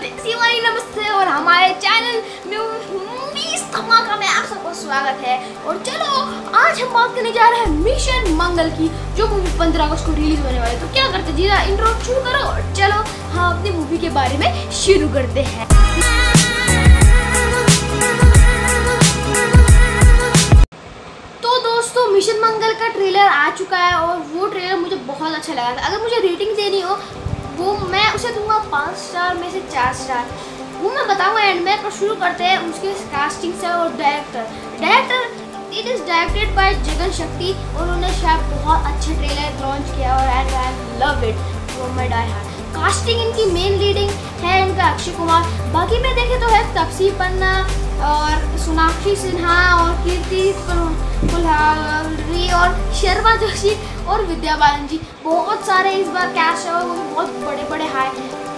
देसी नमस्ते और हमारे चैनल में मूवीज़ धमाका में आप सबका स्वागत है। और चलो, आज हम बात करने जा रहे हैं मिशन मंगल की, जो मूवी पंद्रह अगस्त को रिलीज़ होने वाली है। तो क्या करते जीरा इंट्रो शुरू करो और चलो, हम अपनी मूवी के बारे में शुरू करते हैं। तो दोस्तों, मिशन मंगल का ट्रेलर आ चुका है और वो ट्रेलर मुझे बहुत अच्छा लगा था। अगर मुझे रेटिंग देनी हो वो मैं उसे दूँगा पाँच स्टार में से चार स्टार वो मैं बताऊँगा एंड में, पर शुरू करते हैं उसके कास्टिंग से और director director it is directed by Jagan Shakti और उन्होंने शायद बहुत अच्छा ट्रेलर लॉन्च किया और एंड आई लव इट वो मैं डाई कास्टिंग इनकी मेन लीडिंग है इनका अक्षय कुमार। बाकी में देखे तो है तपसी पन्ना और सोनाक्षी सिन्हा और कीर्ति कुल्हारी और शर्मा जोशी और विद्या बालन जी बहुत सारे इस बार कैश है वो बहुत बड़े बड़े हाई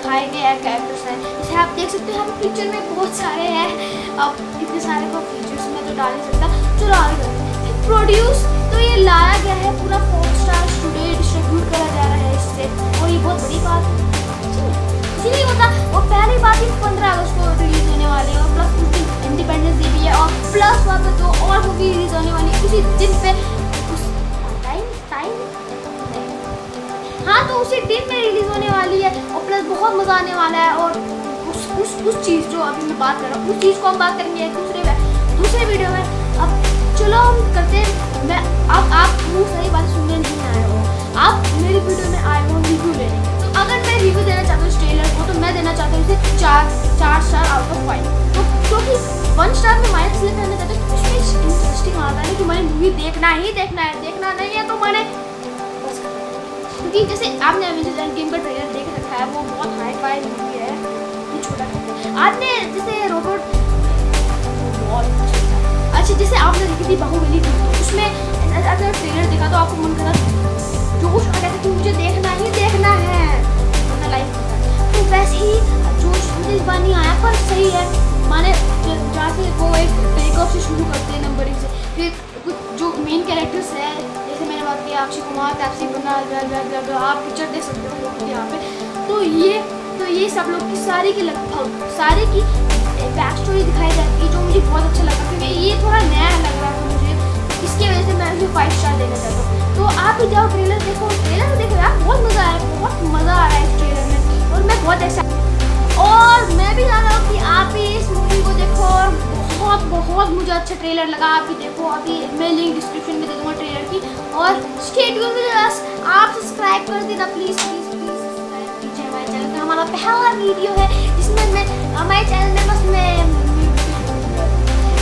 खाए गए हैं कैरेक्टर्स हैं। जैसे आप देख सकते हैं, हम पिक्चर में बहुत सारे हैं। अब इतने सारे को फीचर्स में तो डाल नहीं सकता। चलो आगे प्रोड्यूस तो ये लाया गया है पूरा फोर स्टार स्टूडियो डिस्ट्रीब्यूट करा जा रहा है इससे। और ये बहुत बड़ी बात है। इसीलिए होता और पहली बात ही पंद्रह अगस्त को रिलीज़ वहाँ पे तो और मूवी रिलीज़ होने वाली है। उसी दिन पे उस टाइम टाइम हाँ तो उसी दिन में रिलीज़ होने वाली है और प्लस बहुत मज़ा आने वाला है और उस उस उस चीज़ जो अभी मैं बात कर रहा हूँ, उस चीज़ को हम बात करेंगे दूसरे दूसरे वीडियो में। अब चलो हम करते हैं। मैं अब आप मूवी देखना ही देखना है, देखना नहीं है तो मैंने क्योंकि जैसे आपने अमेजन गेम का ट्रेलर देख रखा है, वो बहुत हाई फाई मूवी है छोटा आपने जैसे रोबोट अच्छा जैसे आपने देखी थी बाहुबली टू तो उसमें अगर ट्रेलर देखा तो आपको मन करा जोश आ गया था कि मुझे देखना ही देखना है। अपना लाइफ तो वैसे ही जोश मुझे इस बार नहीं आया, पर सही है। माने जहाँ से वो एक टेक से शुरू करते हैं नंबरिंग से, फिर अक्षय कुमार तापसी पन्ना आप पिक्चर देख सकते हो यहाँ पे। तो ये तो ये सब लोग की सारी की लगभग सारे की बैक स्टोरी दिखाई जाती है, जो मुझे बहुत अच्छा लगा। क्योंकि ये थोड़ा नया लग रहा था मुझे, इसकी वजह से मैं उसे फाइव स्टार देना चाहता हूँ। तो आप भी जाओ ट्रेलर देखो ट्रेलर देखो यार बहुत मज़ा आया, बहुत मज़ा आ रहा है इस ट्रेलर में, और मैं बहुत एक्साइट और मैं भी चाह रहा हूँ कि आप भी इस मूवी को देखो, और बहुत बहुत मुझे अच्छा ट्रेलर लगा, आप भी देखो, अभी मैं लिंक डिस्क्रिप्शन में की और स्टेट विद आप सब्सक्राइब कर देना प्लीज़ प्लीज़ प्लीज़ सब्सक्राइब कीजिए हमारे चैनल का हमारा पहला वीडियो है जिसमें मैं, हमारे चैनल में बस मैं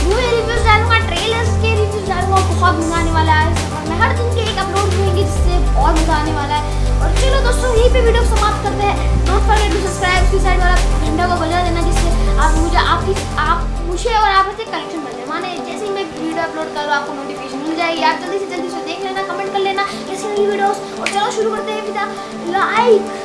मूवी रिव्यूज़ डालूँगा ट्रेलर्स के रिव्यूज़ डालूँगा बहुत मज़ा आने वाला है। और मैं हर दिन के एक अपलोड करेंगे जिससे और मज़ा आने वाला है। और चलो दोस्तों, यहीं पे वीडियो समाप्त करते हैं। डोंट फॉरगेट टू सब्सक्राइब उसकी साइड वाला घंटा को बजा देना जिससे आप, मुझे आपकी आप मुझे और आप से कलेक्शन बन जाए। माने जैसे ही मैं वीडियो अपलोड करूँ, आपको नोटिफिकेशन मिल जाएगी। आप जल्दी से जल्दी से देख लेना कमेंट कर लेना। जैसे नई वीडियोस और चलो शुरू करते हैं लाइक